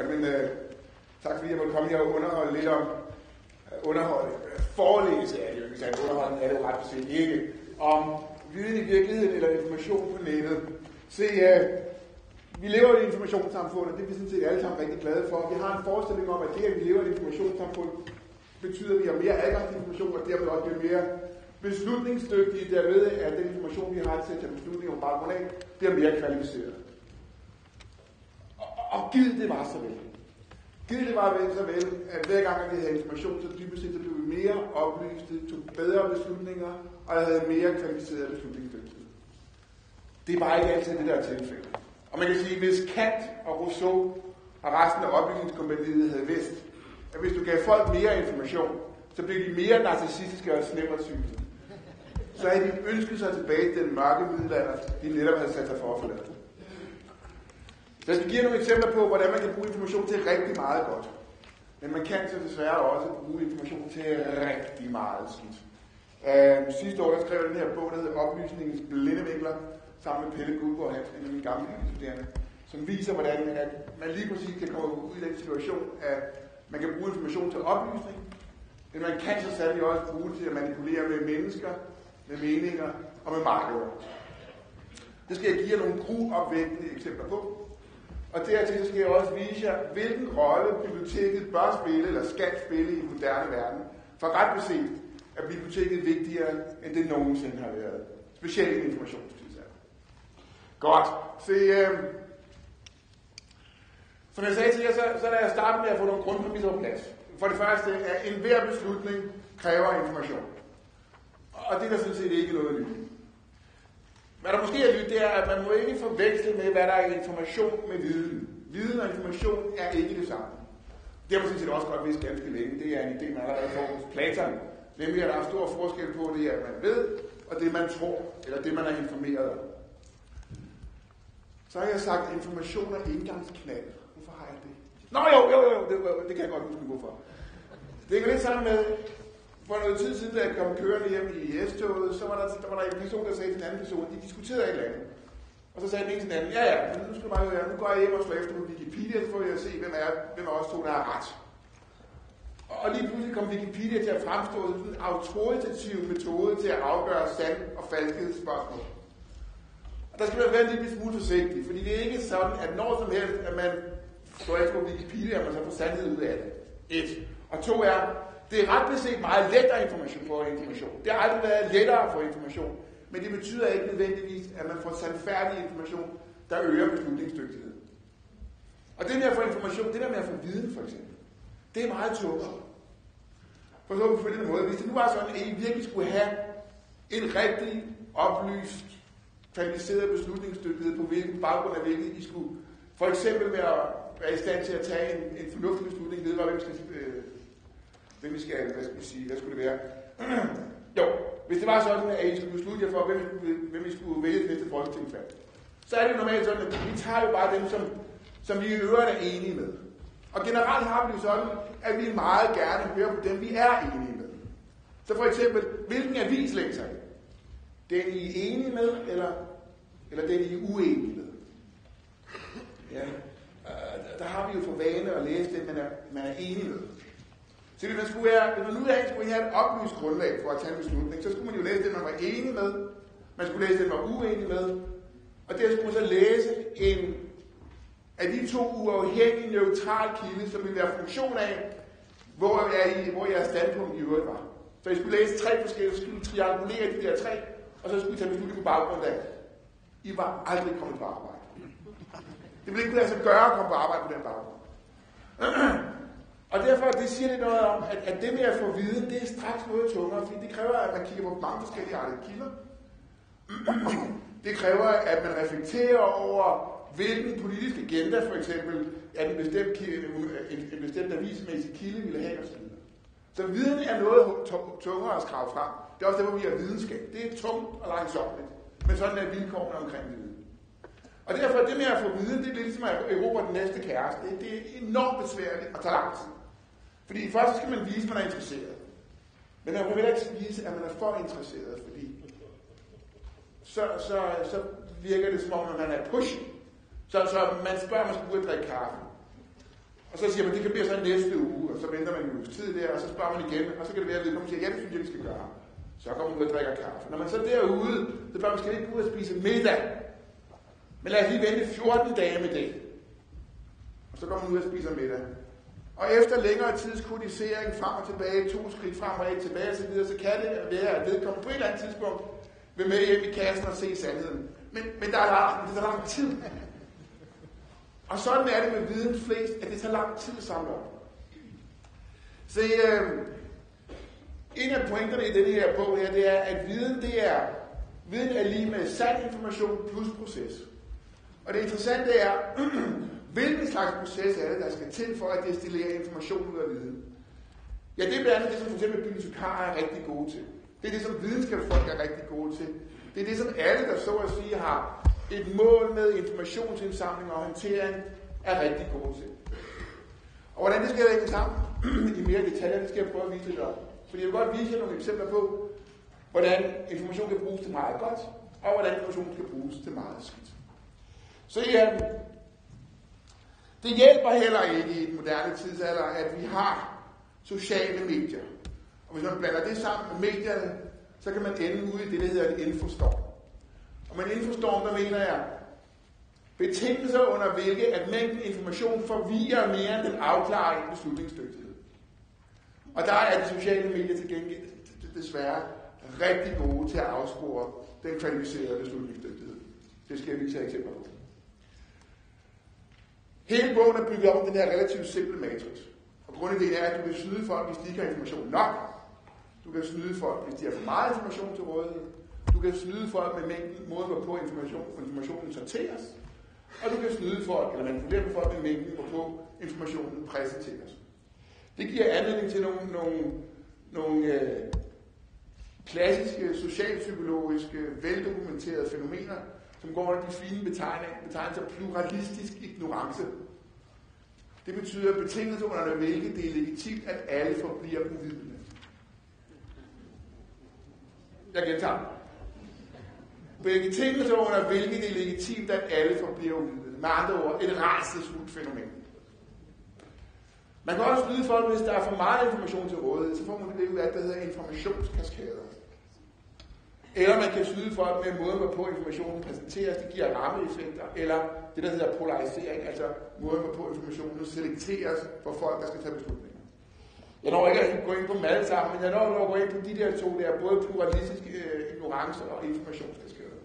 Jamen, øh, tak fordi jeg måtte komme her og underholde lidt om øh, underholde. Øh, forelæse er det jo ikke sandt. Er det jo ret beset ikke. Om viden i virkeligheden eller information på nettet. Se, øh, vi lever i et informationssamfund, og det er vi sådan set alle sammen rigtig glade for. Vi har en forestilling om, at det, at vi lever i et informationssamfund, betyder, at vi har mere adgang til information, og dermed også bliver mere beslutningsdygtige, derved at den information, vi har til at tage beslutninger om baggrund af, bliver mere kvalificeret. Og, og det var så vel. Givet det var vel så vel, at hver gang vi havde information, så dybest set så blev vi mere oplyste, tog bedre beslutninger, og havde mere kvalificeret beslutningsdygtighed. Det er bare ikke altid det, der er. Og man kan sige, hvis Kant og Rousseau og resten af oplysningskompaniet havde vidst, at hvis du gav folk mere information, så blev de mere narcissistiske og snævert syge. Så havde de ønsket sig tilbage til den mørke middelalder, de netop havde sat sig for at forlade. Så jeg skal give nogle eksempler på, hvordan man kan bruge information til rigtig meget godt. Men man kan så desværre også bruge information til rigtig meget skidt. Uh, sidste år der skrev jeg den her bog, der hedder Oplysningens Blindevinkler, sammen med Pelle Guldborg Hansen, en af mine gamle studerende, som viser, hvordan at man lige præcis kan komme ud i den situation, at man kan bruge information til oplysning, men man kan så sandelig også bruge det til at manipulere med mennesker, med meninger og med markeder. Det skal jeg give jer nogle gruopvækkende eksempler på. Og dertil så skal jeg også vise jer, hvilken rolle biblioteket bør spille, eller skal spille i den moderne verden. For ret beset er biblioteket vigtigere, end det nogensinde har været. Specielt i informationstidsalder. Godt. Se, øh, som jeg sagde til jer, så, så lad jeg starte med at få nogle grundpræmisser på plads. For det første, at enhver beslutning kræver information. Og det er der sådan set ikke noget nyt. Hvad der måske er nyt, det er, at man må ikke forveksle med, hvad der er information med viden. Viden og information er ikke det samme. Det har man sådan set også godt vidst ganske længe. Det er en idé, man allerede får hos Platon. Nemlig, at der er stor forskel på det, at man ved, og det, man tror, eller det, man er informeret om. Så har jeg sagt, at information er indgangsknald. Hvorfor har jeg det? Nå jo, jo, jo, det, det kan jeg godt huske, hvorfor. Det går lidt sammen med, for noget tid siden, da jeg kom kørende hjem i S-toget, så var der, der var der en person, der sagde til en anden person, de diskuterede et eller andet. Og så sagde den ene til den anden, ja ja, men nu skal du bare høre, nu går jeg hjem og slår efter på Wikipedia, så får jeg at se, hvem er, hvem er også to, der har ret. Og lige pludselig kom Wikipedia til at fremstå som en autoritativ metode til at afgøre sand og falskhedsspørgsmål. Og der skal man være en lille smule forsigtig, fordi det er ikke sådan, at når som helst, at man slår efter på Wikipedia, at man så får sandhed ud af det. Et. Og to er, det er ret beset meget lettere information for information. Det har aldrig været lettere at få information. Men det betyder ikke nødvendigvis, at man får sandfærdig information, der øger beslutningsdygtigheden. Og det der for information, det der med at få viden for eksempel, det er meget tungere. For så på følgende måde, hvis det nu var sådan, at I virkelig skulle have en rigtig oplyst, kvalificeret beslutningsdygtighed, på hvilken baggrund af hvilket I skulle for eksempel være, være i stand til at tage en, en fornuftig beslutning ved, hvem skal øh, hvem vi skal, hvad skal vi sige, hvad skulle det være? jo, hvis det var sådan, at I skulle beslutte jer for, hvem, hvem I skulle vælge til næste folketingsvalg, så er det normalt sådan, at vi tager jo bare dem, som, som vi i øvrigt er enige med. Og generelt har vi jo sådan, at vi meget gerne hører på dem, vi er enige med. Så for eksempel, hvilken avis læser I? Den I er enige med, eller, eller den I er uenige med? Ja, øh, der har vi jo for vane at læse det, man er, man er enige med. Så det, man, skulle være, hvis man nu af skulle have et oplyst grundlag for at tage en beslutning, så skulle man jo læse det, man var enig med. Man skulle læse det, man var uenig med. Og der skulle man så læse en af de to uafhængige neutrale kilde, som ville være funktion af, hvor, er I, hvor jeres standpunkt i øvrigt var. Så I skulle læse tre forskellige, så skulle I triangulere de der tre, og så skulle I tage beslutning på baggrund af. I var aldrig kommet på arbejde. Det ville ikke kunne lade sig gøre at komme på arbejde på den baggrund. Og derfor det siger det noget om, at, at det med at få viden, det er straks noget tungere, fordi det kræver, at man kigger på mange forskellige andre kilder. Det kræver, at man reflekterer over, hvilken politisk agenda for eksempel, at en bestemt, en, en bestemt avismæssig kilde ville have osv. Så viden er noget tungere at skrave frem. Det er også derfor, vi har videnskab. Det er tungt og langsomligt, men sådan er vilkårene omkring viden. Og derfor det med at få viden, det er lidt ligesom at erobre den næste kæreste. Det, det er enormt besværligt og tager lang tid. Fordi først skal man vise, at man er interesseret. Men man kan heller ikke vise, at man er for interesseret, fordi så, så, så virker det som om, at man er pushy. Så, så man spørger, om man skal ud og drikke kaffe. Og så siger man, det kan blive så næste uge, og så venter man en uges tid der, og så spørger man igen, og så kan det være, at vedkommende siger, ja, det synes jeg, vi skal gøre. Så kommer man ud og drikker kaffe. Når man så derude, så spørger man, skal ikke ud og spise middag? Men lad os lige vente 14 dage med det. Og så kommer man ud og spiser middag. Og efter længere tids kodisering frem og tilbage, to skridt frem og et tilbage osv., så, så kan det være, at vedkommende på et eller andet tidspunkt vil med hjem i kassen og se sandheden. Men, men der er lang, det tager lang tid. Og sådan er det med viden flest, at det tager lang tid at samle op. Så øh, en af pointerne i denne her bog her, det er, at viden, det er, viden er lige med sand information plus proces. Og det interessante er, hvilken slags proces er det, der skal til for at destillere information ud af viden. Ja, det er blandt andet det, som for eksempel bibliotekarer er rigtig gode til. Det er det, som videnskabsfolk er rigtig gode til. Det er det, som alle, der så at sige har et mål med informationsindsamling og håndtering, er rigtig gode til. Og hvordan det skal hænge sammen i mere detaljer, det skal jeg prøve at vise lidt om. Fordi jeg vil godt vise jer nogle eksempler på, hvordan information kan bruges til meget godt, og hvordan information kan bruges til meget skidt. Så ja, det hjælper heller ikke i den moderne tidsalder, at vi har sociale medier. Og hvis man blander det sammen med medierne, så kan man ende ude i det, der hedder en infostorm. Og med en infostorm, der mener jeg betingelser under hvilke at mængden information forvirrer mere end den afklarer beslutningsdygtighed. Og der er de sociale medier til gengæld desværre rigtig gode til at afspore den kvalificerede beslutningsdygtighed. Det skal vi tage eksempler på. Hele bogen er bygget om den her relativt simple matrix. Og grundideen er, at du kan snyde folk, hvis de ikke har information nok. Du kan snyde folk, hvis de har for meget information til rådighed. Du kan snyde folk med mængden, måden hvorpå information, informationen sorteres. Og du kan snyde folk, eller manipulere med folk med mængden, hvorpå informationen præsenteres. Det giver anledning til nogle, nogle, nogle øh, klassiske socialpsykologiske, veldokumenterede fænomener, som går under den fine betegnelser pluralistisk ignorance. Det betyder betingelser under hvilke det er legitimt, at alle forbliver uvidende. Jeg gentager. Betingelser under hvilke det er legitimt, at alle forbliver uvidende. Med andre ord, et rædselsfuldt fænomen. Man kan også lyde folk, hvis der er for meget information til rådighed, så får man det ud af, der hedder informationskaskader. Eller man kan snyde folk med måden, hvorpå informationen præsenteres, det giver rammeeffekter, eller det, der hedder polarisering, altså måden, hvorpå informationen selekteres for folk, der skal tage beslutninger. Jeg når ikke at gå ind på dem alle sammen, men jeg når at gå ind på de der to der, både pluralistisk øh, ignorance og informationskaskader.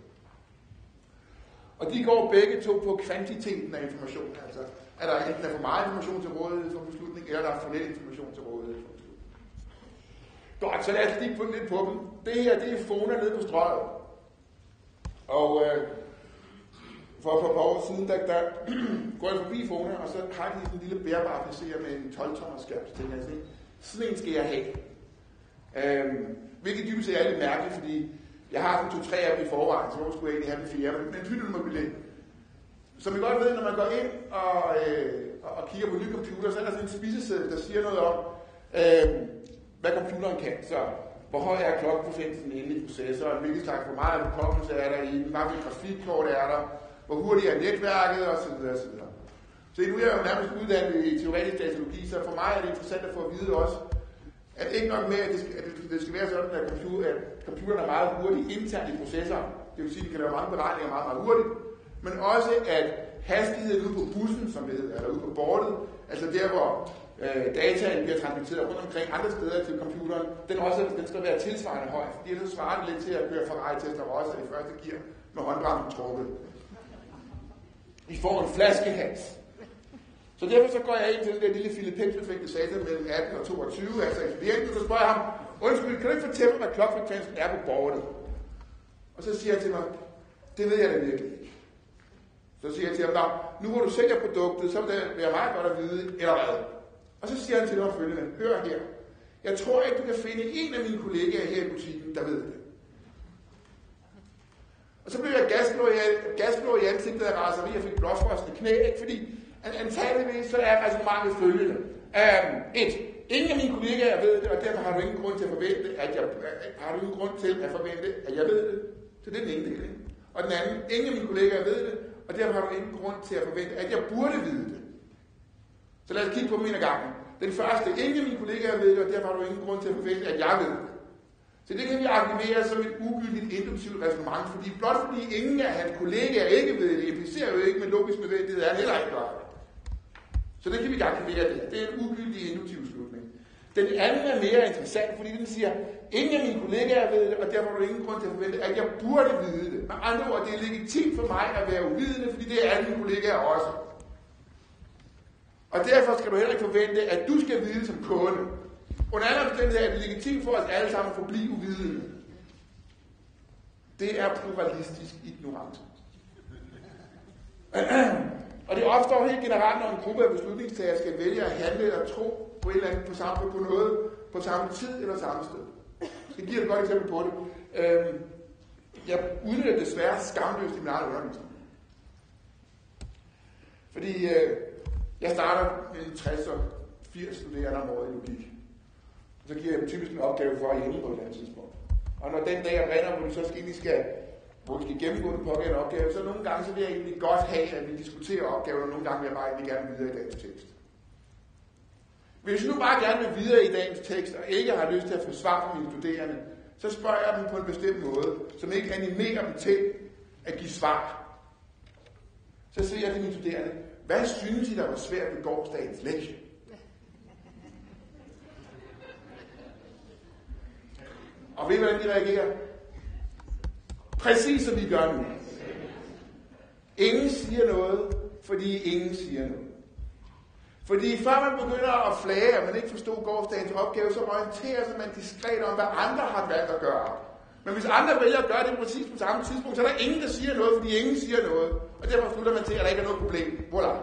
Og de går begge to på kvantiteten af information, altså at der enten er for meget information til rådighed for beslutning, eller der er for lidt information til. Godt, så lad os lige putte lidt på dem. Det her, det er Fona nede på strøget. Og øh, for et par år siden, der, der går jeg forbi Fona, og så har de sådan en lille bærbar PC med en 12-tommer skærm. Så tænker jeg sådan, sådan en skal jeg have. Øhm, hvilket dybest set er lidt mærkeligt, fordi jeg har sådan to-tre af dem i forvejen, så hvorfor skulle jeg egentlig have den fjerde? Men, men hytten må blive som I godt ved, når man går ind og, øh, og kigger på ny computer, så er der sådan en spiseseddel, der siger noget om, øh, hvad computeren kan. Så hvor høj er klokkeprocenten inde i processoren, hvilken slags, hvor meget hukommelse er der i den, hvilken grafikkort er der, hvor hurtigt er netværket osv. osv. Så nu er jeg jo nærmest uddannet i teoretisk datalogi, så for mig er det interessant at få at vide også, at ikke nok med, at det skal, at det skal være sådan, at, computer, at computeren er meget hurtig internt i processoren. Det vil sige, at vi kan lave mange beregninger meget, meget hurtigt men også at hastigheden ude på bussen, som det hedder, eller ude på bordet, altså der, hvor øh, dataen bliver transmitteret rundt omkring andre steder til computeren, den, også, den skal være tilsvarende høj, fordi ellers svarer det lidt til at køre Ferrari Testarossa i første gear med håndbremsen trukket. I får en flaskehals. Så derfor så går jeg ind til den der lille Philip satan mellem 18 og 22, altså ekspedienten, så spørger jeg ham, undskyld, kan du ikke fortælle mig, hvad klokfrekvensen er på bordet? Og så siger han til mig, det ved jeg da virkelig ikke. Så siger jeg til ham, nu hvor du sælger produktet, så vil det være meget godt at vide, eller hvad? Og så siger han til mig følgende, hør her, jeg tror ikke, du kan finde en af mine kollegaer her i butikken, der ved det. Og så blev jeg gasblå i ansigtet af raseri, og fik blåsfrostende knæ, ikke? fordi antageligvis så er resonemanget følgende. Um, et, ingen af mine kollegaer ved det, og derfor har du ingen grund til at forvente, at jeg, har du ingen grund til at forvente, at jeg ved det. Så det er den ene del. Ikke? Og den anden, ingen af mine kollegaer ved det, og derfor har du ingen grund til at forvente, at jeg burde vide det. Så lad os kigge på dem en gangen. Den første, ingen af mine kollegaer ved det, og derfor har du ingen grund til at forvente, at jeg ved det. Så det kan vi aktivere som et ugyldigt induktivt resonemang, fordi blot fordi ingen af hans kollegaer ikke ved det, implicerer jo ikke med logisk nødvendighed, at han heller ikke gør det. Så det kan vi aktivere det. Det er en ugyldig induktiv slutning. Den anden er mere interessant, fordi den siger, ingen af mine kollegaer ved det, og derfor har du ingen grund til at forvente, at jeg burde vide det. Med andre ord, det er legitimt for mig at være uvidende, fordi det er alle mine kollegaer også. Og derfor skal du heller ikke forvente, at du skal vide som kunde. Under alle omstændigheder er det legitimt for os alle sammen at forblive uvidende. Det er pluralistisk ignorant. Og det opstår helt generelt, når en gruppe af beslutningstagere skal vælge at handle eller tro på, et eller andet, på, samme, på noget på samme tid eller samme sted. Det giver et godt eksempel på det. Øhm, jeg udnytter desværre skamløst i min egen undervisning. Fordi øh, jeg starter med 60 og 80 studerende om året i logik. Så giver jeg dem typisk en opgave for at hjælpe på et eller andet tidspunkt. Og når den dag rinder, hvor de så skal, egentlig skal, hvor de skal gennemgå den pågældende opgave, så nogle gange så vil jeg egentlig godt have, at vi diskuterer opgaven, og nogle gange vil jeg bare egentlig gerne videre i dagens tekst. Hvis jeg nu bare gerne vil videre i dagens tekst, og ikke har lyst til at få svar fra mine studerende, så spørger jeg dem på en bestemt måde, som ikke animerer dem til at give svar. Så siger jeg til mine studerende, hvad synes I, der var svært ved gårdsdagens lektie? Og ved I, hvordan de reagerer? Præcis som vi gør nu. Ingen siger noget, fordi ingen siger noget. Fordi før man begynder at flage, og man ikke forstod gårdsdagens opgave, så orienterer sig man diskret om, hvad andre har valgt at gøre. Men hvis andre vælger at gøre det præcis på samme tidspunkt, så er der ingen, der siger noget, fordi ingen siger noget. Og derfor slutter man til, at der ikke er noget problem. Voilà.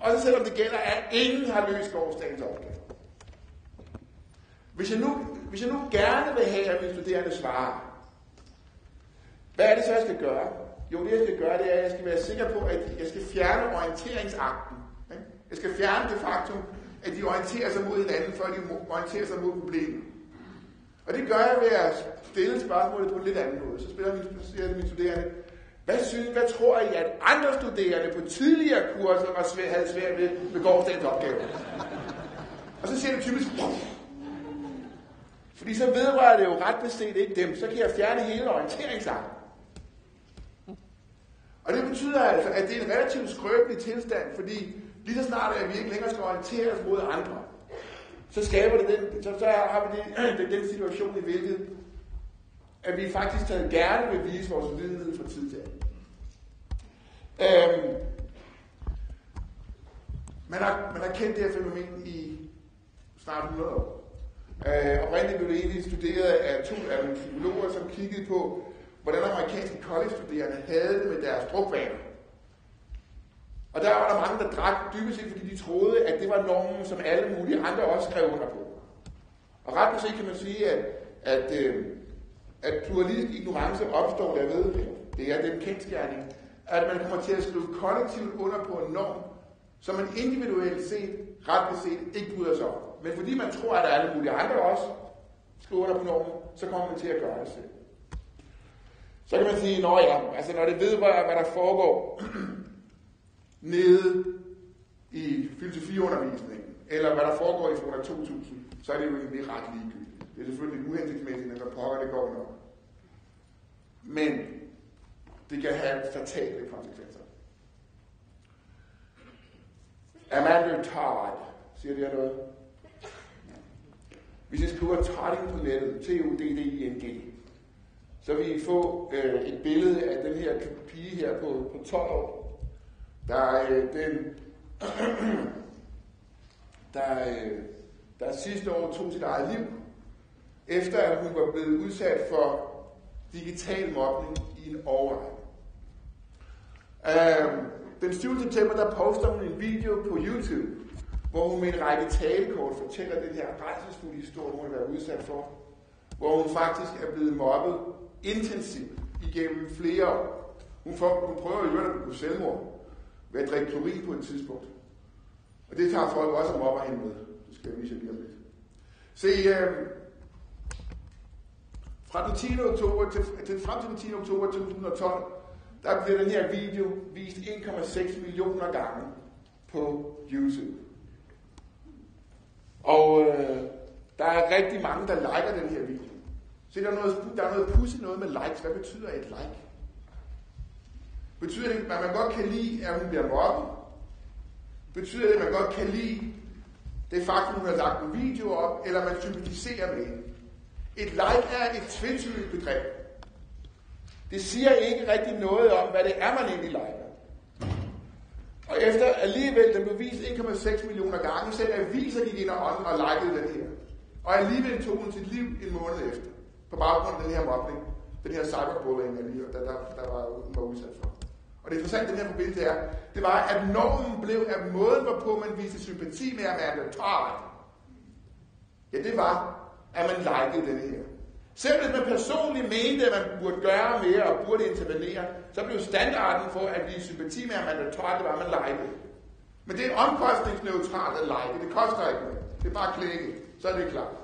Også selvom det gælder, at ingen har løst gårdsdagens opgave. Hvis jeg, nu, hvis jeg nu gerne vil have, at mine studerende svarer, hvad er det så, jeg skal gøre? Jo, det jeg skal gøre, det er, at jeg skal være sikker på, at jeg skal fjerne orienteringsakten. Jeg skal fjerne det faktum, at de orienterer sig mod hinanden, før de orienterer sig mod problemet. Og det gør jeg ved at stille spørgsmålet på en lidt anden måde. Så spørger jeg mine studerende, hvad, synes, hvad tror I, at andre studerende på tidligere kurser var svæ- havde svært ved med gårdsdagens opgave? Og så siger det typisk, fordi så vedrører det jo ret beset ikke dem. Så kan jeg fjerne hele orienteringsakten. Og det betyder altså, at det er en relativt skrøbelig tilstand, fordi lige så snart, at vi ikke længere skal orientere os mod andre, så skaber det den, så, så har vi den, den situation i hvilket, at vi faktisk taget gerne vil vise vores videnhed fra tid til anden. Øhm, man, har, man har kendt det her fænomen i snart 100 år. Øh, oprindeligt blev det egentlig studeret af to af nogle psykologer, som kiggede på, hvordan amerikanske college-studerende havde det med deres drukvaner. Og der var der mange, der drak dybest set, fordi de troede, at det var normen, som alle mulige andre også skrev under på. Og ret beset kan man sige, at, at, øh, at pluralistisk ignorance opstår derved, det er den kendskærning, at man kommer til at skrive kollektivt under på en norm, som man individuelt set, ret beset, ikke bryder sig om. Men fordi man tror, at der er alle mulige andre også skriver under på normen, så kommer man til at gøre det selv. Så kan man sige, når ja, altså når det vedrører, hvad der foregår nede i filosofiundervisningen, eller hvad der foregår i Fona 2000, så er det jo egentlig ret ligegyldigt. Det er selvfølgelig uhensigtsmæssigt, når pokker det går nok. Men det kan have fatale konsekvenser. Amanda Todd, siger det her noget? Hvis jeg skriver Todding på nettet, T-O-D-D-I-N-G, så vil I få øh, et billede af den her pige her på, på 12 år, der, øh, den, der, øh, der sidste år tog sit eget liv, efter at hun var blevet udsat for digital mobning i en overrække. Øh, den 7. september, der poster hun en video på YouTube, hvor hun med en række talekort fortæller den her rejsesfulde historie, hun har været udsat for, hvor hun faktisk er blevet mobbet intensivt igennem flere år. Hun, får, hun prøver jo at på selvmord ved at drikke klorin på et tidspunkt. Og det tager folk også og mobber hende med. Det skal jeg vise jer lige om lidt. Se, øh, fra den 10. oktober til, til, frem til den 10. oktober 2012, der bliver den her video vist 1,6 millioner gange på YouTube. Og øh, der er rigtig mange, der liker den her video. Så der er noget, der er noget pudsigt noget med likes. Hvad betyder et like? Betyder det, at man godt kan lide, at hun bliver mobbet? Betyder det, at man godt kan lide det faktum, hun har lagt en video op, eller man sympatiserer med hende? Et like er et tvetydigt begreb. Det siger ikke rigtig noget om, hvad det er, man egentlig liker. Og efter alligevel, den blev vist 1,6 millioner gange, selv aviser gik ind og ånden og likede den her. Og alligevel tog hun sit liv en måned efter, på baggrund af den her mobbning, den her cyberbullying, der, der, der var, hun var udsat for. Og det interessante i den her forbindelse er, det var, at normen blev, at måden, hvorpå man viste sympati med Amanda Todd, ja, det var, at man likede den her. Selv hvis man personligt mente, at man burde gøre mere og burde intervenere, så blev standarden for at vise sympati med Amanda Todd, det var, at man likede. Men det er omkostningsneutralt at like. Det koster ikke noget. Det er bare klikke. Så er det klart.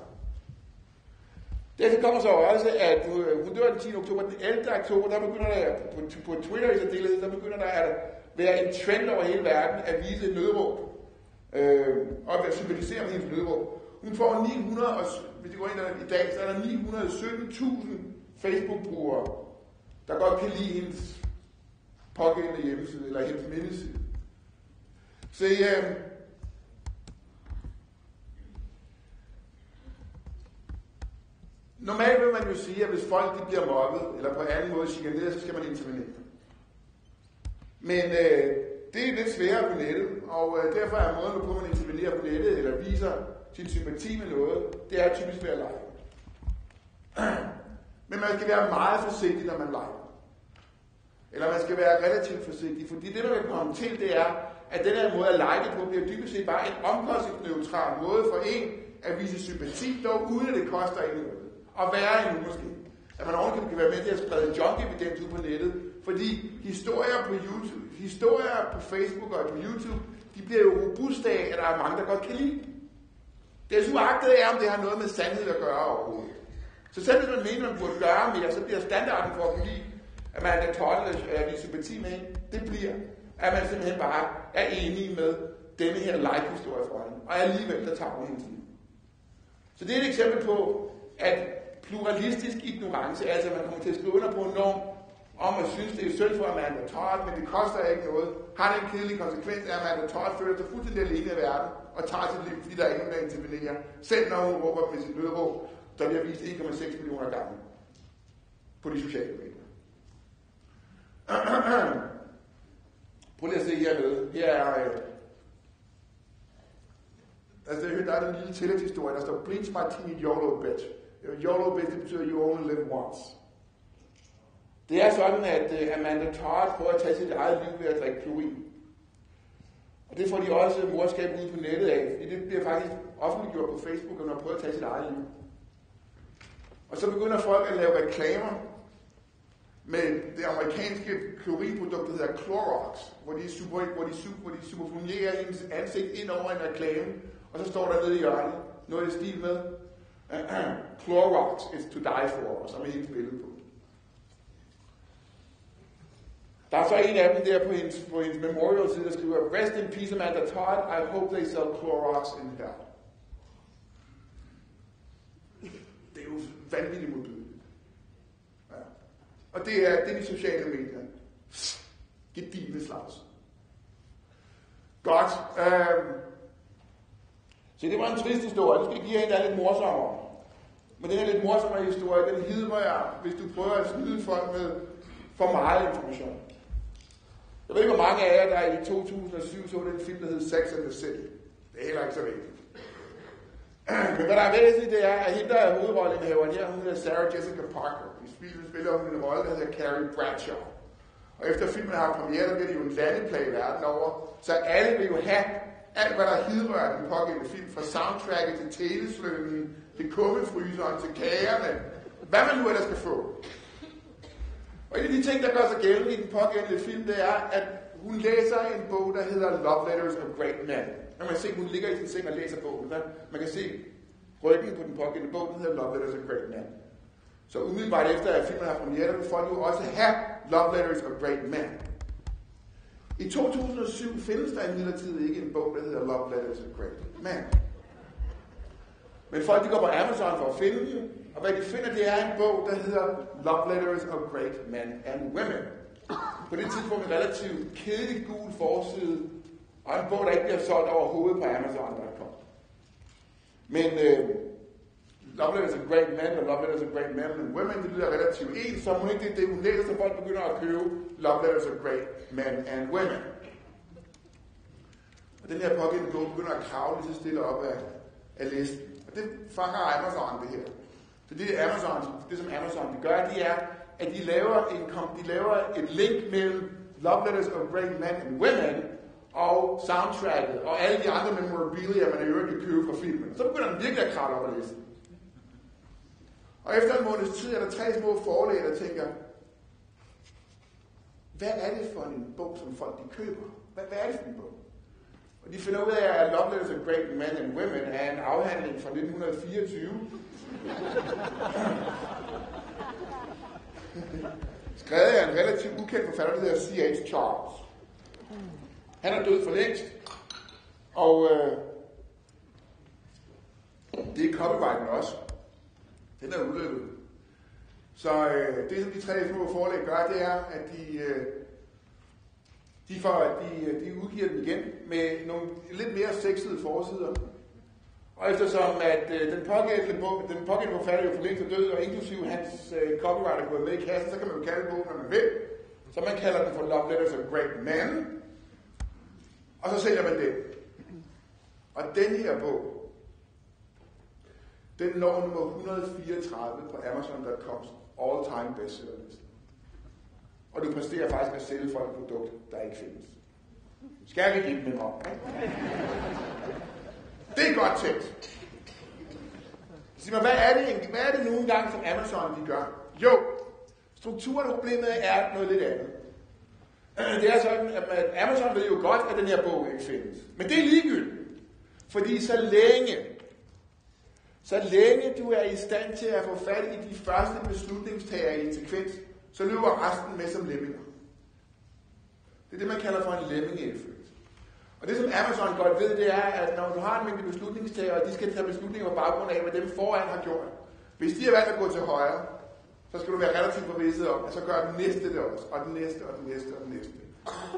Dertil kommer så også, at øh, hun dør den 10. oktober. Den 11. oktober, der begynder der, på, på Twitter i særdeleshed, der begynder der at være en trend over hele verden at vise nødråb. Øh, og at sympatisere med hendes nødråb. Hun får 900, og, hvis de går ind i dag, så er der 917.000 Facebook-brugere, der godt kan lide hendes pågældende hjemmeside, eller hendes mindeside. Se, øh, Normalt vil man jo sige, at hvis folk de bliver mobbet, eller på anden måde chikaneret, så skal man intervenere. Men øh, det er lidt sværere på nettet, og øh, derfor er måden, hvorpå man intervenerer på nettet, eller viser sin sympati med noget, det er typisk ved at lege. Men man skal være meget forsigtig, når man leger. Eller man skal være relativt forsigtig, fordi det, der vil komme til, det er, at den her måde at lege på, bliver dybest set bare en omkostningsneutral måde for en at vise sympati, dog uden at det koster en noget og værre endnu måske. At man ordentligt kan være med til at sprede junk-evidens ud på nettet. Fordi historier på YouTube, historier på Facebook og på YouTube, de bliver jo robuste af, at der er mange, der godt kan lide. Det uagtet er, om det har noget med sandhed at gøre overhovedet. Så selv hvis man mener, man burde gøre mere, så bliver standarden for at blive, at man er tålet af sympati med det bliver, at man simpelthen bare er enig med denne her like-historie for hende. Og alligevel, der tager hun hendes liv. Så det er et eksempel på, at pluralistisk ignorance, altså man kommer til at skrive under på en norm, om at synes, det er synd for Amanda Todd, men det koster ikke noget, har den kedelige konsekvens, af, at Amanda Todd føler sig fuldstændig alene i verden, og tager sit liv, fordi der er ingen, der intervenerer, selv når hun råber med sit nødråb, der bliver vist 1,6 millioner gange på de sociale medier. Prøv lige at se hernede. Her er... Øh, altså, der er en lille tillægshistorie, der står Bleach Martini YOLO Bitch. Øh, YOLO det betyder you only live once. Det er sådan, at øh, Amanda Todd prøver at tage sit eget liv ved at drikke klorin. Og det får de også morskab ud på nettet af, fordi det bliver faktisk offentliggjort på Facebook, at man prøver at tage sit eget liv. Og så begynder folk at lave reklamer med det amerikanske klorinprodukt, der hedder Clorox, hvor de, super, hvor de, super, hvor de superfonierer ens ansigt ind over en reklame, og så står der nede i hjørnet noget i stil med, Clorox is to die for, som er helt billede på. Der er så en af dem der på hendes, på hendes memorial side, der skriver, Rest in peace Amanda Todd, I hope they sell Clorox in hell. Det er jo vanvittigt modbydeligt. Ja. Og det er, det er de sociale medier. Gedine slags. Godt. Øhm, så det var en trist historie. Nu skal jeg give jer en, der er lidt morsommere. Men den er lidt morsommere historie, den hider jeg, hvis du prøver at snyde folk med for meget information. Jeg ved ikke, hvor mange af jer, der i 2007 så den film, der hed Sex and the City. Det er heller ikke så vigtigt. Men hvad der er væsentligt, det er, at hende, der er hovedrollenhaveren her, hun hedder Sarah Jessica Parker. I spiller, spiller hun en rolle, der hedder Carrie Bradshaw. Og efter filmen har premiere, der bliver det jo en landeplage verden over. Så alle vil jo have alt, hvad der hidrører den pågældende film, fra soundtracket til teleslønnen, til kummefryseren, til kagerne, hvad man nu ellers skal få. Og en af de ting, der gør sig gældende i den pågældende film, det er, at hun læser en bog, der hedder Love Letters of Great Men. Man kan se, hun ligger i sin seng og læser bogen. Man kan se ryggen på den pågældende bog, der hedder Love Letters of Great Men. Så umiddelbart efter, at filmen har premiere, vil folk jo også have Love Letters of Great Men. I 2007 findes der imidlertid ikke en bog, der hedder Love Letters of Great Men. Men folk de går på Amazon for at finde den, og hvad de finder, det er en bog, der hedder Love Letters of Great Men and Women. På det tidspunkt en relativt kedelig gul forside, og en bog, der ikke bliver solgt overhovedet på Amazon.com. Men øh, Love Letters of Great Men og Love Letters of Great Men and Women, det lyder relativt ens, så må ikke det, det hun læser, så folk begynder at købe Love Letters of Great Men and Women. Og den her pågældende bog begynder at kravle lige så stille op af, af listen. Og det fanger Amazon det her. Så det, Amazon, det som Amazon de gør, det er, at de laver, en, de laver et link mellem Love Letters of Great Men and Women og soundtracket og alle de andre memorabilia, man i øvrigt kan købe fra filmen. Så begynder den virkelig at kravle op og listen. Og efter en måneds tid er der tre små forlag, der tænker, hvad er det for en bog, som folk de køber? Hvad, hvad er det for en bog? Og de finder ud af, at Loveless and Great Men and Women er en afhandling fra 1924. Skrevet af en relativt ukendt forfatter, der hedder C.H. Charles. Han er død for længst, og øh, det er copyrighten også. Den er udløbet. Så øh, det, som de tre små forlæg gør, det er, at de, øh, de, får, de, de udgiver dem igen med nogle lidt mere sexede forsider. Og eftersom at øh, den pågældende, bog, den pågældende forfatter jo for længst er død, og inklusive hans øh, copyright er gået med i kassen, så kan man jo kalde bogen, når man vil. Så man kalder den for Love Letters of Great Men. Og så sælger man den. Og den her bog, den når nummer 134 på Amazon.coms all-time bestsellerliste. Og du præsterer faktisk at sælge for et produkt, der ikke findes. Skal vi give dem om? Det er godt tænkt. Sig mig, hvad er det, hvad er det nu engang, som Amazon de gør? Jo, strukturen og problemet er noget lidt andet. Det er sådan, at Amazon ved jo godt, at den her bog ikke findes. Men det er ligegyldigt. Fordi så længe så længe du er i stand til at få fat i de første beslutningstager i en sekvens, så løber resten med som lemminger. Det er det, man kalder for en lemming-effekt. Og det, som Amazon godt ved, det er, at når du har en mængde beslutningstager, og de skal tage beslutninger på baggrund af, hvad dem foran har gjort. Hvis de har valgt at gå til højre, så skal du være relativt forvisset om, at så gør den næste det også, og den næste, og den næste, og den næste.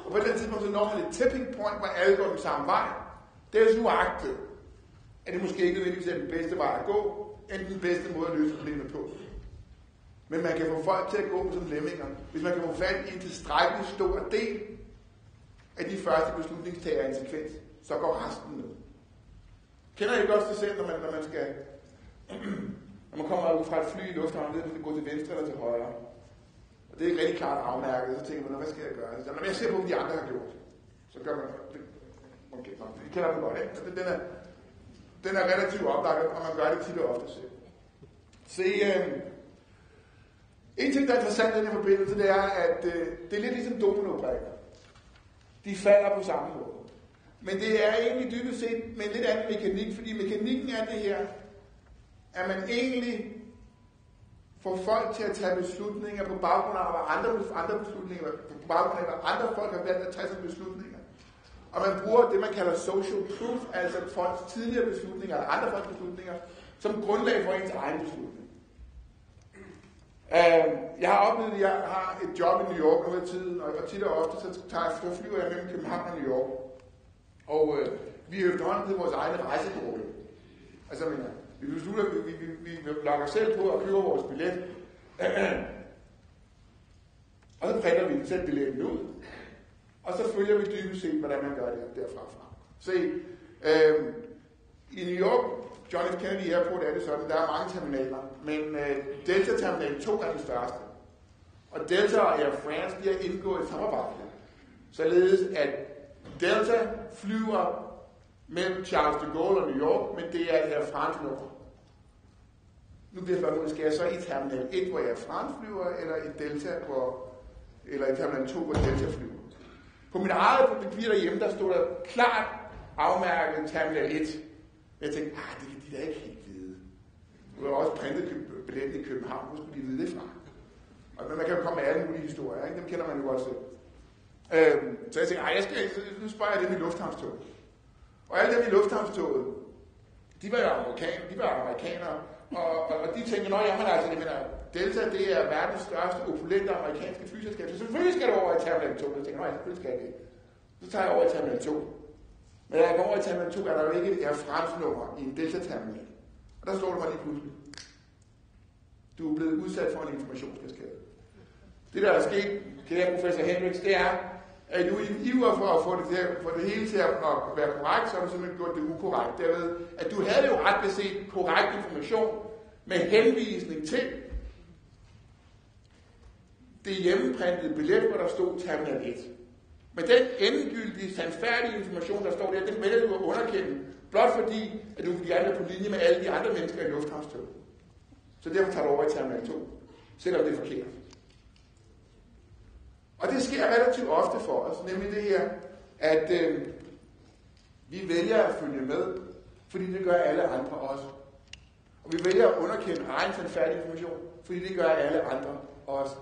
Og på den tidspunkt, så når han et tipping point, hvor alle går den samme vej. Det er uagtet, at det måske ikke nødvendigvis den bedste vej at gå, eller den bedste måde at løse problemet på. Men man kan få folk til at gå som lemminger, hvis man kan få fat i en tilstrækkelig stor del af de første beslutningstager i en sekvens, så går resten ned. Kender I godt det selv, når man, når man skal, når man kommer ud fra et fly i lufthavnen, ved man gå til venstre eller til højre. Og det er ikke rigtig klart afmærket, så tænker man, hvad skal jeg gøre? Så, når jeg ser på, hvad de andre har gjort, så gør man det. Okay, det kender man godt, ikke? Altså, den er, den er relativt oplagt, og man gør det tit og ofte selv. Se, øh, en ting, der er interessant i den her forbindelse, det er, at øh, det er lidt ligesom domino De falder på samme måde. Men det er egentlig dybest set med en lidt anden mekanik, fordi mekanikken er det her, at man egentlig får folk til at tage beslutninger på baggrund af, hvad andre, andre beslutninger, på baggrund af, hvad andre folk har valgt at tage som beslutninger. Og man bruger det, man kalder social proof, altså folks tidligere beslutninger, eller andre folks beslutninger, som grundlag for ens egen beslutning. Uh, jeg har oplevet, at jeg har et job i New York over tiden, og, tit og ofte så, tager, så flyver jeg mellem København og New York. Og uh, vi er efterhånden blevet vores egne rejsebureau. Altså, men, øh, vi beslutter, vi, vi, vi, vi lager selv på og køber vores billet. og så printer vi selv billetten ud. Og så følger vi dybest set, hvordan man gør det derfra fra. Se, øh, i New York, John F. Kennedy Airport er det sådan, der er mange terminaler, men øh, Delta Terminal 2 er den største. Og Delta og Air France bliver indgået i samarbejde, således at Delta flyver mellem Charles de Gaulle og New York, men det er Air France nummer. Nu bliver spørgsmålet, skal jeg så i Terminal 1, hvor Air France flyver, eller i Delta, hvor, eller i Terminal 2, hvor Delta flyver? På mit eget papir derhjemme, der stod der klart afmærket Terminal 1. Jeg tænkte, ah, det kan de jeg ikke helt vide. Nu har også printet billetten i København, hvor skulle de vide det fra? Og man kan jo komme med alle mulige historier, ikke? dem kender man jo godt selv. Øhm, så jeg tænkte, jeg skal, nu spørger jeg dem i lufthavnstoget. Og alle dem i lufthavnstoget, de var jo amerikanere, de var amerikanere, og, og, og de tænkte, nå jamen altså, det mener, Delta, det er verdens største opulente amerikanske flyselskab, så selvfølgelig skal du over i Terminal 2. Jeg tænkte, nej, selvfølgelig skal det. Så tager jeg over i Terminal 2. Men da jeg går over i Terminal 2, er der jo ikke et Air i en Delta-terminal. Og der står du mig lige pludselig. Du er blevet udsat for en informationskaskade. Det, der er sket, kære professor Hendricks, det er, at du i iver for at få det, til, for det hele til at være korrekt, så har du simpelthen gjort det ukorrekt. Derved, at du havde jo ret beset korrekt information med henvisning til det hjemmeprintede billet, hvor der stod Terminal 1. Men den endegyldige, sandfærdige information, der står der, den vælger du at underkende, blot fordi, at du gerne være på linje med alle de andre mennesker i lufthavnstog. Så derfor tager du over i Terminal 2, selvom det er forkert. Og det sker relativt ofte for os, nemlig det her, at øh, vi vælger at følge med, fordi det gør alle andre også. Og vi vælger at underkende egen sandfærdig information, fordi det gør alle andre også.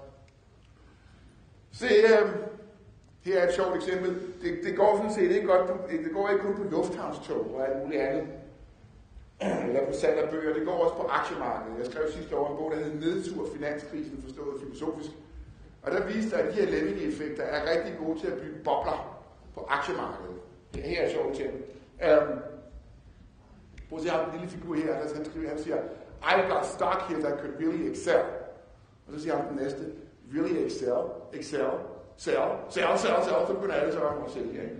Se, øh, her er et sjovt eksempel. Det, det går sådan set ikke godt, det går ikke kun på lufthavnstog og alt muligt andet. Eller på salg af bøger, det går også på aktiemarkedet. Jeg skrev sidste år en bog, der hed Nedtur Finanskrisen, forstået filosofisk. Og der viste at de her lemming-effekter er rigtig gode til at bygge bobler på aktiemarkedet. Det her er et sjovt eksempel. Um, prøv at se, jeg har en lille figur her, der han skriver, han siger, I got stock here that could really excel. Og så siger han den næste, really excel, excel, sell, sell, sell, sell, så begynder alle så at sælge. Ikke?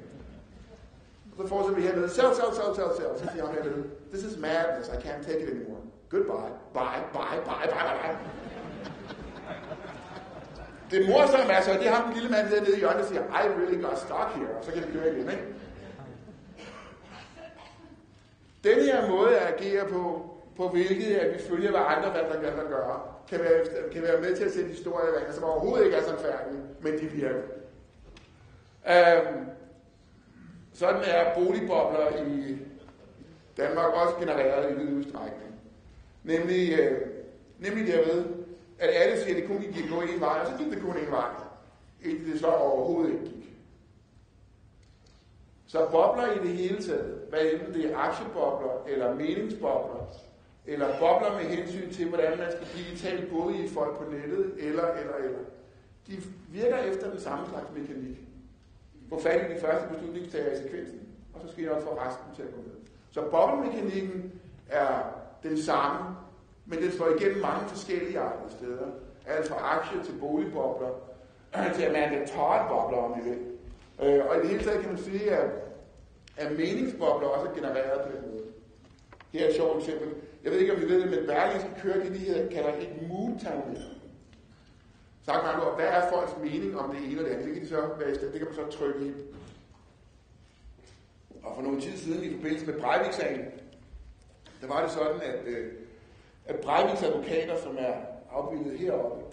Og så fortsætter vi med. sell, sell, sell, sell, sell. Så siger han hernede, this is madness, I can't take it anymore. Goodbye, bye, bye, bye, bye, bye. Det morsomme er så, det er ham den lille mand der nede i hjørnet, der siger, I really got stuck here, og så kan det køre igen, ikke? Denne her måde at agere på, på hvilket at vi følger, hvad andre hvad der, der gør, kan være, kan være med til at sætte historier i vand, som overhovedet ikke er så færdige, men de virker. Øhm, sådan er boligbobler i Danmark også genereret i vid udstrækning. Nemlig, øh, nemlig derved, at alle siger, at det kun gik gå en vej, og så gik det kun en vej, indtil det så overhovedet ikke gik. Så bobler i det hele taget, hvad enten det er aktiebobler, eller meningsbobler, eller bobler med hensyn til, hvordan man skal digitalt både i folk på nettet, eller, eller, eller. De virker efter den samme slags mekanik. Få fat i de første beslutningstager i sekvensen, og så skal jeg også få resten til at gå med. Så boblemekanikken er den samme, men den slår igennem mange forskellige andre steder. Alt fra aktier til boligbobler, til Amanda Todd-bobler, om I vil. Øh, og i det hele taget kan man sige, at, at meningsbobler også er genereret på den måde. Her er et sjovt eksempel. Jeg ved ikke, om I ved det, men Berlingske kører det, de her kalder et mood-termometer. Sagt med andre hvad er folks mening om det ene og det andet? Det kan, de så være, det kan man så trykke ind. Og for nogle tid siden, i forbindelse med Breivik-sagen, der var det sådan, at, øh, at Breiviks advokater, som er afbildet heroppe,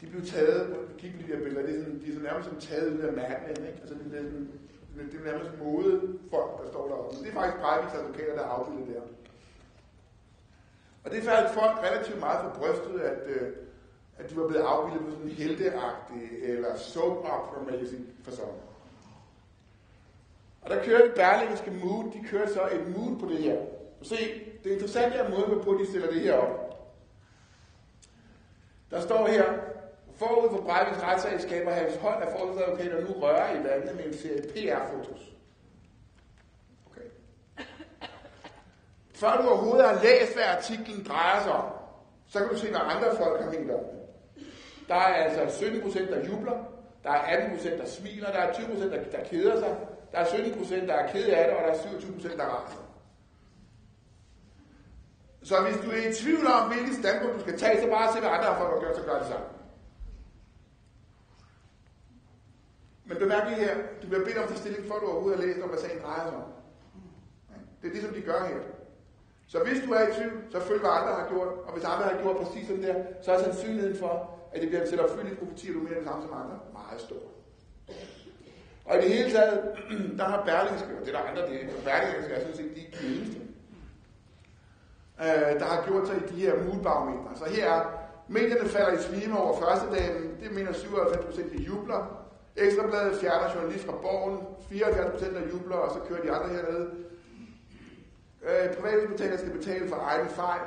de blev taget, kig på de der billeder, det er, sådan, de er sådan nærmest som taget ud af mærken, ikke? Altså, det er, sådan, det er nærmest mode folk, der står deroppe. Men det er faktisk Breiviks advokater, der er afbildet der. Og det faldt folk relativt meget for brystet, at, øh, at de var blevet afbildet på sådan en helteagtig eller soap opera magazine for sådan. Og der kørte Berlingske Mood, de kørte så et mood på det her. Og se, det interessante er måden, hvorpå de stiller det her op. Der står her, forud for Breiviks retssag skaber hans hold af forsvarsadvokater nu røre i vandene med en serie PR-fotos. Okay. Før du overhovedet har læst, hvad artiklen drejer sig om, så kan du se, hvad andre folk har hængt om. Der er altså 17 procent, der jubler, der er 18 procent, der smiler, der er 20 procent, der, der keder sig, der er 17 procent, der er ked af det, og der er 27 procent, der raser. Så hvis du er i tvivl om, hvilket standpunkt du skal tage, så bare se, hvad andre folk har gjort, så gør det samme. Men bemærk lige her, du bliver bedt om at stilling, for du overhovedet har læst om, hvad sagen drejer sig om. Det er det, som de gør her. Så hvis du er i tvivl, så følg, hvad andre har gjort, og hvis andre har gjort præcis sådan der, så er sandsynligheden for, at det bliver en selvopfyldelig profeti, og du mere det samme som andre, meget stor. Og i det hele taget, der har Berlingske, og det er der andre, det er Berlingske jeg synes ikke, de eneste, øh, der har gjort sig i de her moodbarometer. Så her er, medierne falder i svime over første dagen, det mener 97 procent, de jubler. Ekstrabladet fjerner journalist fra borgen, 74 procent der jubler, og så kører de andre hernede. Øh, privathospitaler skal betale for egen fejl,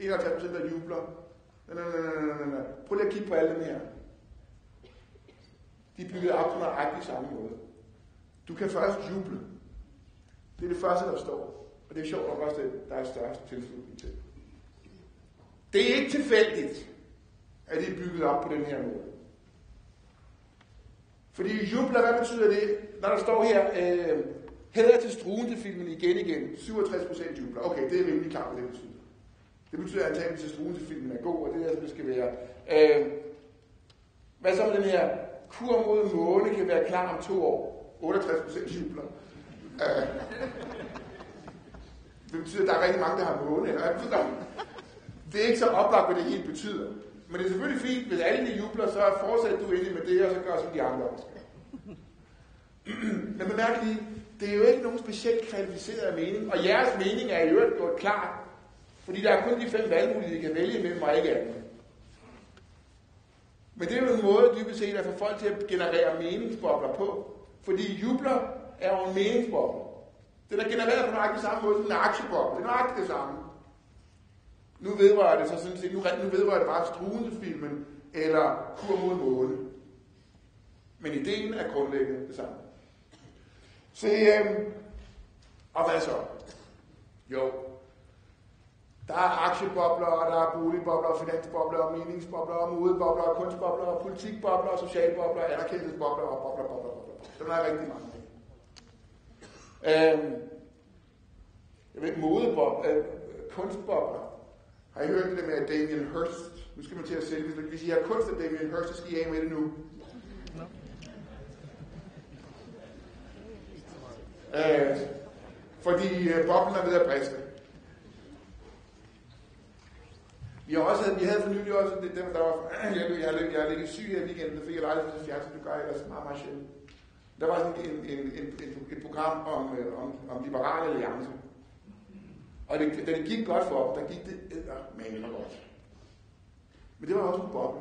71 procent der jubler. Nej, nej, nej, nej, nej. Prøv lige at kigge på alle dem her. De er bygget op på nøjagtig samme måde. Du kan først juble. Det er det første, der står. Og det er sjovt nok også det, der er størst tilslutning til. Det er ikke tilfældigt, at det er bygget op på den her måde. Fordi jubler, hvad betyder det? Når der står her, øh, hæder til struen til filmen igen igen, 67% jubler. Okay, det er rimelig klart, hvad det betyder. Det betyder, at antageligt til struen til filmen er god, og det er det, det skal være. Øh, hvad så med den her kur mod måne kan være klar om to år? 68% jubler. Øh, det betyder, at der er rigtig mange, der har måne. Eller, det er ikke så oplagt, hvad det helt betyder. Men det er selvfølgelig fint, hvis alle de jubler, så fortsætter du ind med det, og så gør som de andre også Men bemærk lige, det er jo ikke nogen specielt kvalificeret mening, og jeres mening er i øvrigt gjort klar, fordi der er kun de fem valgmuligheder, I kan vælge imellem mig ikke andet. Men det er jo en måde dybest set at få folk til at generere meningsbobler på. Fordi jubler er jo en meningsboble. Den er genereret på nøjagtig samme måde som en aktieboble. Det er nøjagtigt det samme. Nu vedrører det så sådan set, nu, nu vedrører det bare struensefilmen eller kur mod måne. Men ideen er grundlæggende det samme. Se, øhm, og hvad så? Jo, der er aktiebobler, og der er boligbobler, og finansbobler, og meningsbobler, og modebobler, og kunstbobler, og politikbobler, og socialbobler, og anerkendelsesbobler, og bobler, bobler, bobler. Dem er rigtig mange af. Øhm, jeg ved, modebobler, øh, kunstbobler. Har I hørt det med Damien Hirst? Nu skal man til at sælge, hvis, hvis I har kunst af Damien Hirst, så skal I af med det nu. Øh, fordi øh, boblen er ved at briste. Vi har også vi havde for nylig også, det, dem, der var, jeg, jeg, jeg, jeg ligget syg her i weekenden, der fik jeg lejlighed til fjernsyn, det gør jeg ellers meget, meget sjældent. Der var sådan en, en, en, en, et program om, øh, om, om liberale alliance. Og det, da det gik godt for dem, der gik det eddermame godt. Men det var også en boble.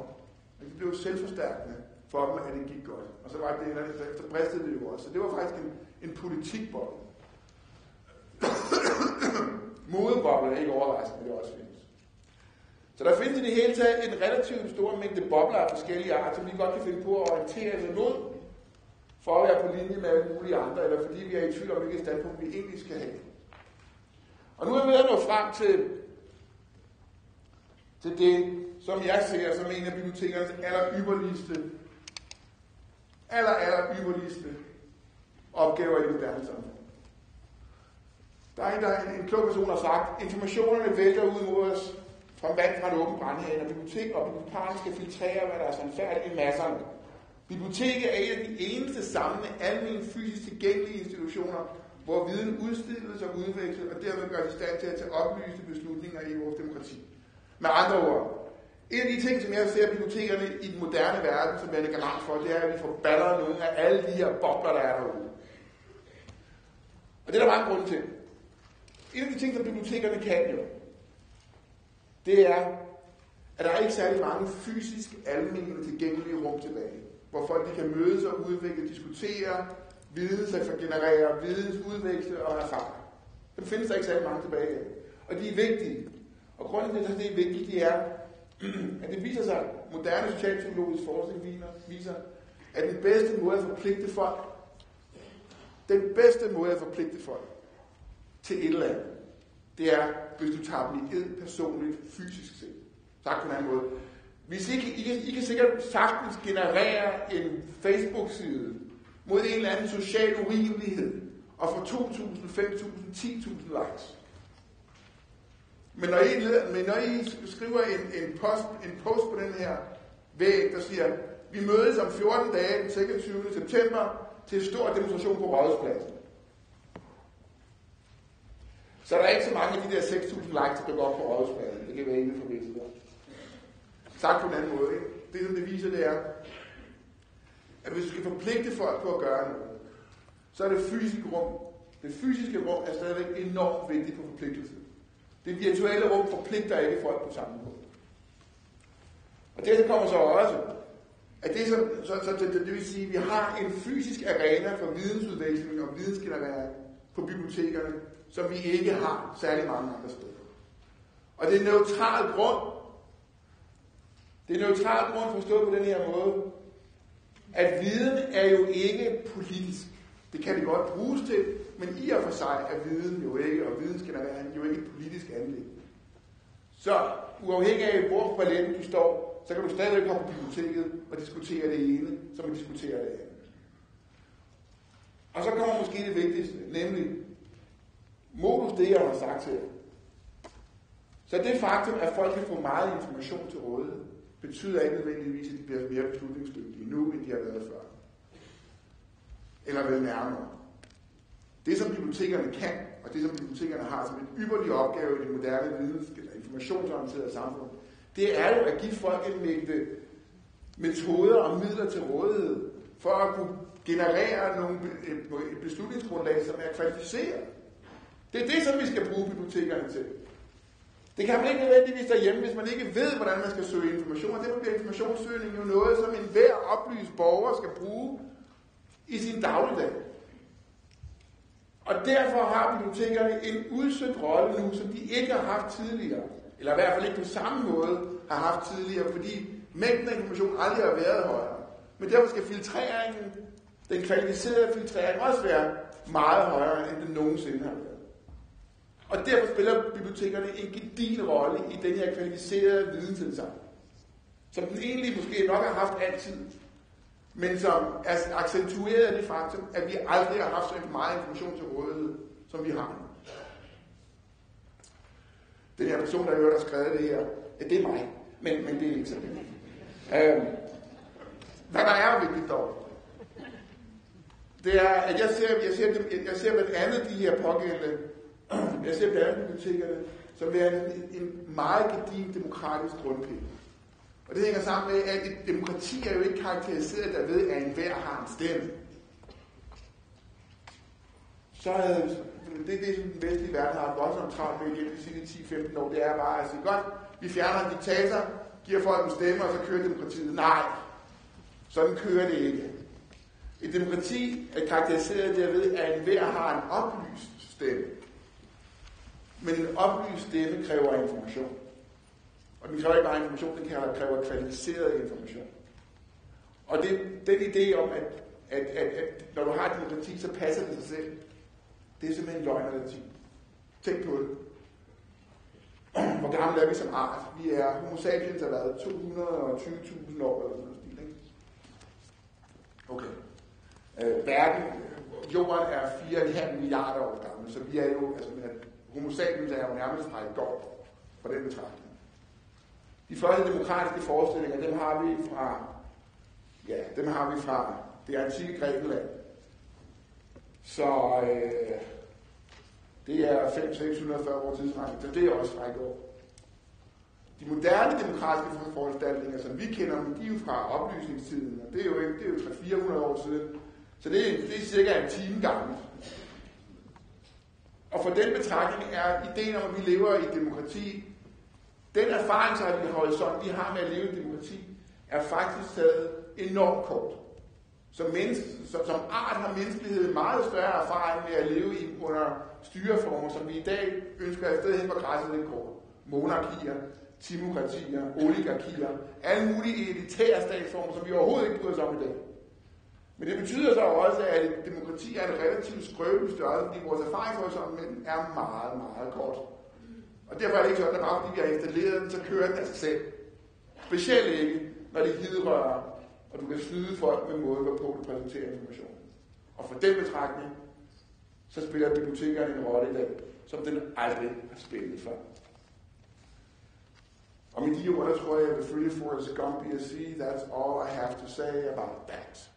Det blev selvforstærkende for dem, at det gik godt. Og så var det en eller anden, efter bristede det jo også. Så det var faktisk en, en politikboble. Modeboble er ikke overraskende, men det også findes. Så der findes i det hele taget en relativt stor mængde bobler af forskellige arter, som vi godt kan finde på at orientere os imod, for at være på linje med alle mulige andre, eller fordi vi er i tvivl om, hvilket standpunkt vi egentlig skal have. Og nu er vi ved at nå frem til, til det, som jeg ser som en af bibliotekernes aller ypperligste, aller, aller ypperligste opgaver i det moderne samfund. Der er en, der er en, en klog person, der har sagt, informationerne vælter ud mod os fra vand fra en åben brandhane, og bibliotek og bibliotekaren skal filtrere, hvad der er sandfærdigt i masserne. Biblioteket er en af de eneste samlende almindelige fysisk tilgængelige institutioner, hvor viden udstilles og udveksles, og dermed gør i stand til at tage oplyste beslutninger i vores demokrati. Med andre ord, en af de ting, som jeg ser bibliotekerne i den moderne verden, som jeg er garant for, det er, at vi får balleret nogle af alle de her bobler, der er derude. Og det er der mange grunde til. En af de ting, som bibliotekerne kan jo, det er, at der er ikke særlig mange fysisk almindelige tilgængelige rum tilbage, hvor folk de kan mødes og udvikle, diskutere, viden sig for generere, viden, udveksle og erfare. Dem findes der ikke særlig mange tilbage af. Og de er vigtige. Og grunden til, at det er vigtigt, det er, at det viser sig, moderne socialpsykologisk forskning viser, at den bedste måde at forpligte folk, den bedste måde at forpligte folk til et eller andet, det er, hvis du tager dem i ed personligt, fysisk set. Sagt på en anden måde. Hvis I, I, I, I kan sikkert sagtens generere en Facebook-side, mod en eller anden social urimelighed og få 2.000, 5.000, 10.000 likes. Men når I, men når I skriver en, en, post, en post på den her væg, der siger, vi mødes om 14 dage den 26. september til stor demonstration på Rådhuspladsen. Så der er ikke så mange af de der 6.000 likes, der går op på Rådhuspladsen. Det kan være ingen for der. Sagt på en anden måde. Ikke? Det, som det viser, det er, at hvis du skal forpligte folk på at gøre noget, så er det fysiske rum. Det fysiske rum er stadigvæk enormt vigtigt for forpligtelse. Det virtuelle rum forpligter ikke folk på samme måde. Og det kommer så også, at det, som, så, så, så, det vil sige, at vi har en fysisk arena for vidensudveksling og vidensgenerering på bibliotekerne, som vi ikke har særlig mange andre steder. Og det er neutral grund. Det er neutral grund forstået på den her måde, at viden er jo ikke politisk. Det kan det godt bruges til, men i og for sig er viden jo ikke, og vidensgenerering jo ikke et politisk anlæg. Så uafhængig af, hvor på balletten du står, så kan du stadigvæk komme på biblioteket og diskutere det ene, som man diskuterer det andet. Og så kommer måske det vigtigste, nemlig modus det, jeg har sagt til jer. Så det faktum, at folk kan få meget information til rådighed, betyder ikke nødvendigvis, at de bliver mere beslutningsdygtige nu, end de har været før. Eller vel nærmere. Det, som bibliotekerne kan, og det, som bibliotekerne har som en ypperlig opgave i det moderne videns- eller informationsorienterede samfund, det er jo at give folk en mængde metoder og midler til rådighed, for at kunne generere nogle, et beslutningsgrundlag, som er kvalificeret. Det er det, som vi skal bruge bibliotekerne til. Det kan man ikke nødvendigvis derhjemme, hvis man ikke ved, hvordan man skal søge information. Og derfor bliver informationssøgning jo noget, som enhver oplyst borger skal bruge i sin dagligdag. Og derfor har bibliotekerne en udsøgt rolle nu, som de ikke har haft tidligere. Eller i hvert fald ikke på samme måde har haft tidligere, fordi mængden af information aldrig har været højere. Men derfor skal filtreringen, den kvalificerede filtrering, også være meget højere, end den nogensinde har været. Og derfor spiller bibliotekerne en gedigen rolle i den her kvalificerede vidensindsamling, som den egentlig måske nok har haft altid, men som er accentueret af det faktum, at vi aldrig har haft så meget information til rådighed, som vi har nu. Den her person, der har skrevet det her, ja, det er mig, men, men det er ikke så vigtigt. Øhm, hvad der er vigtigt dog, det er, at jeg ser, jeg ser, jeg ser blandt andet de her pågældende jeg ser bibliotekerne som er en, en meget gedigen demokratisk grundpille. Og det hænger sammen med, at et demokrati er jo ikke karakteriseret derved, at enhver har en stemme. Så er det, det, som den vestlige verden har voldsomt travlt med igennem de sidste 10-15 år, det er bare at sige, godt, vi fjerner en diktator, giver folk en stemme, og så kører demokratiet. Nej, sådan kører det ikke. Et demokrati er karakteriseret derved, at enhver har en oplyst stemme. Men en oplyst stemme kræver information. Og den kræver ikke bare information, den kræver kvalificeret information. Og det, den idé om, at, at, at, at når du har et demokrati, så passer det sig selv, det er simpelthen løgn og latin. Tænk på det. Hvor gammel er vi som art? Vi er, homo sapiens har været 220.000 år eller sådan noget stil, ikke? Okay. Øh, verden, jorden er 4,5 milliarder år gammel, så vi er jo, altså Homo sapiens er jo nærmest fra i går, på den betragtning. De første demokratiske forestillinger, dem har vi fra, ja, dem har vi fra det antikke Grækenland. Så øh, det er 5-640 år tidsregning, så det er også fra i går. De moderne demokratiske foranstaltninger, som vi kender dem, de er jo fra oplysningstiden, og det er jo, ikke, det er jo 300-400 år siden. Så det er, det er cirka en time gammelt. Og for den betragtning er ideen om, at vi lever i demokrati, den erfaringshorisont, vi har med at leve i demokrati, er faktisk taget enormt kort. Som, menneske, som, som art har menneskeligheden meget større erfaring med at leve i under styreformer, som vi i dag ønsker at stedet hen hvor græsset lidt går. Monarkier, timokratier, oligarkier, alle mulige elitære statsformer, som vi overhovedet ikke bryder os om i dag. Men det betyder så også, at demokrati er en relativt skrøbelig størrelse, fordi vores erfaringshorisont med den er meget, meget kort. Og derfor er det ikke sådan, at bare fordi vi har installeret den, så kører den af sig selv. Specielt ikke, når det hidrører, og du kan snyde folk med måde, hvorpå du præsenterer information. Og for den betragtning, så spiller bibliotekerne en rolle i dag, som den aldrig har spillet før. Og med de ord, der tror jeg, at vil følge Forrest Gump at sige, that's all I have to say about that.